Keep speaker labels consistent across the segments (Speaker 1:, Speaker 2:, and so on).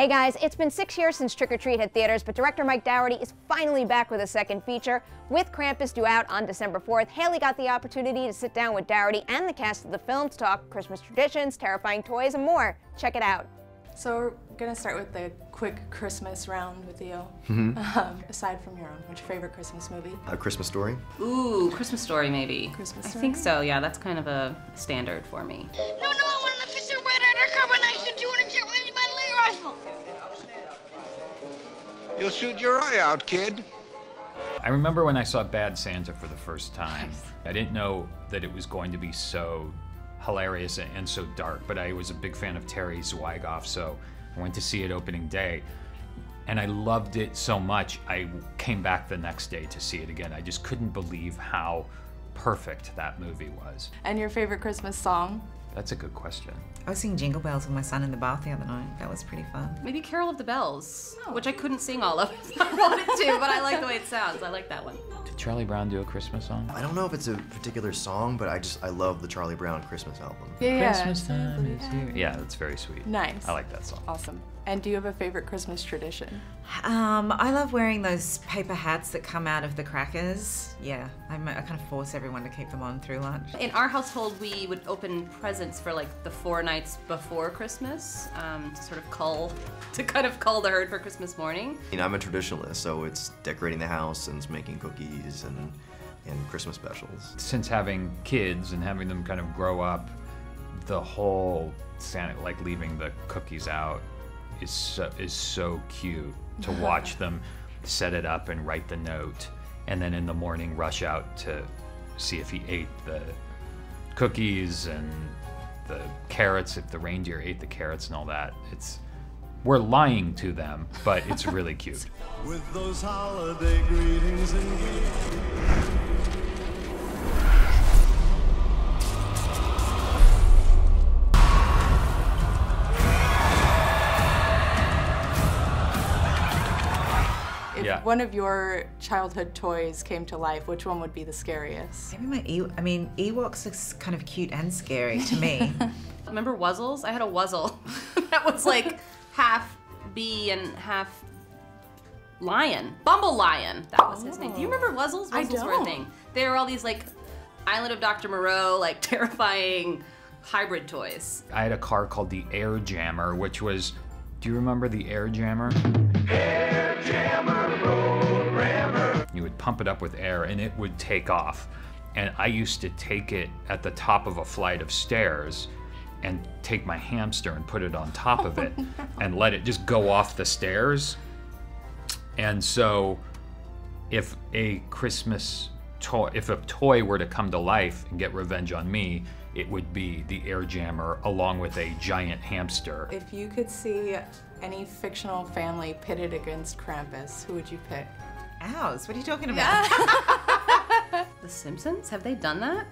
Speaker 1: Hey guys, it's been six years since Trick 'r Treat hit theaters, but director Mike Dougherty is finally back with a second feature. With Krampus due out on December 4th, Haleigh got the opportunity to sit down with Dougherty and the cast of the film to talk Christmas traditions, terrifying toys, and more. Check it out.
Speaker 2: So we're gonna start with the quick Christmas round with you.
Speaker 3: Mm-hmm.
Speaker 2: Um, aside from your own, what's your favorite Christmas movie?
Speaker 3: A Christmas Story.
Speaker 4: Ooh, Christmas Story maybe.
Speaker 2: Christmas Story.
Speaker 4: I think so. Yeah, that's kind of a standard for me.
Speaker 5: No,
Speaker 6: You'll shoot your eye out, kid.
Speaker 7: I remember when I saw Bad Santa for the first time. I didn't know that it was going to be so hilarious and so dark, but I was a big fan of Terry Zwigoff, so I went to see it opening day. And I loved it so much, I came back the next day to see it again. I just couldn't believe how perfect that movie was.
Speaker 2: And your favorite Christmas song?
Speaker 7: That's a good question.
Speaker 8: I was singing Jingle Bells with my son in the bath the other night. That was pretty fun.
Speaker 4: Maybe Carol of the Bells, oh. which I couldn't sing all of if I wanted to, but I like the way it sounds. I like that one.
Speaker 7: Did Charlie Brown do a Christmas song?
Speaker 3: I don't know if it's a particular song, but I just I love the Charlie Brown Christmas album.
Speaker 2: Yeah,
Speaker 7: Christmas time is here. Yeah, that's very sweet.
Speaker 2: Nice.
Speaker 7: I like that song.
Speaker 2: Awesome. And do you have a favorite Christmas tradition?
Speaker 8: Um, I love wearing those paper hats that come out of the crackers. Yeah, I'm, I kind of force everyone to keep them on through lunch.
Speaker 4: In our household, we would open presents for like the four nights before Christmas um, to sort of cull, to kind of cull the herd for Christmas morning.
Speaker 3: You know, I'm a traditionalist, so it's decorating the house and it's making cookies and and Christmas specials.
Speaker 7: since having kids and having them kind of grow up, the whole Santa like leaving the cookies out is so, is so cute to watch them set it up and write the note, and then in the morning rush out to see if he ate the cookies and the carrots, if the reindeer ate the carrots and all that. It's we're lying to them, but it's really cute.
Speaker 2: If
Speaker 7: Yeah.
Speaker 2: one of your childhood toys came to life, which one would be the scariest?
Speaker 8: Maybe my e- I mean, Ewoks looks kind of cute and scary to me.
Speaker 4: Remember Wuzzles? I had a Wuzzle that was like half bee and half lion. Bumblelion. That was his name. Do you oh. remember Wuzzles?
Speaker 2: I
Speaker 4: Wuzzles were a
Speaker 2: don't.
Speaker 4: thing. They were all these like Island of Dr. Moreau, like terrifying hybrid toys.
Speaker 7: I had a car called the Air Jammer, which was. Do you remember the Air Jammer? You would pump it up with air and it would take off. And I used to take it at the top of a flight of stairs and take my hamster and put it on top of it oh, and let it just go off the stairs. And so if a Christmas toy, if a toy were to come to life and get revenge on me, it would be the air jammer along with a giant hamster.
Speaker 2: If you could see any fictional family pitted against Krampus, who would you pick?
Speaker 8: Ows, what are you talking about?
Speaker 4: The Simpsons? Have they done that?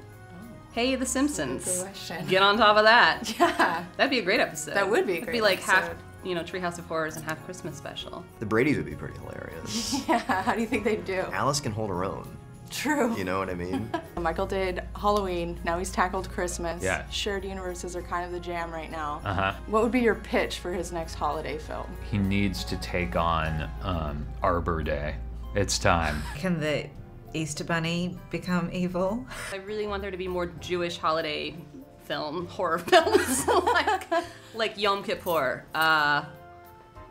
Speaker 4: Hey, The Simpsons. Get on top of that.
Speaker 2: Yeah.
Speaker 4: That'd be a great episode.
Speaker 2: That would be a
Speaker 4: It'd be like half, you know, Treehouse of Horrors and half Christmas special.
Speaker 3: The Brady's would be pretty hilarious.
Speaker 2: Yeah, how do you think they'd do?
Speaker 3: Alice can hold her own.
Speaker 2: True.
Speaker 3: You know what I mean?
Speaker 2: Michael did Halloween, now he's tackled Christmas.
Speaker 7: Yeah.
Speaker 2: Shared universes are kind of the jam right now.
Speaker 7: Uh huh.
Speaker 2: What would be your pitch for his next holiday film?
Speaker 7: He needs to take on um, Arbor Day. It's time.
Speaker 8: Can the Easter Bunny become evil?
Speaker 4: I really want there to be more Jewish holiday film, horror films, like, like Yom Kippur. Uh,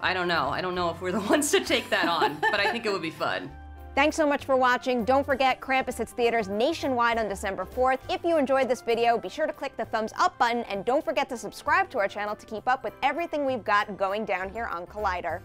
Speaker 4: I don't know. I don't know if we're the ones to take that on, but I think it would be fun.
Speaker 1: Thanks so much for watching. Don't forget, Krampus hits theaters nationwide on December 4th. If you enjoyed this video, be sure to click the thumbs up button and don't forget to subscribe to our channel to keep up with everything we've got going down here on Collider.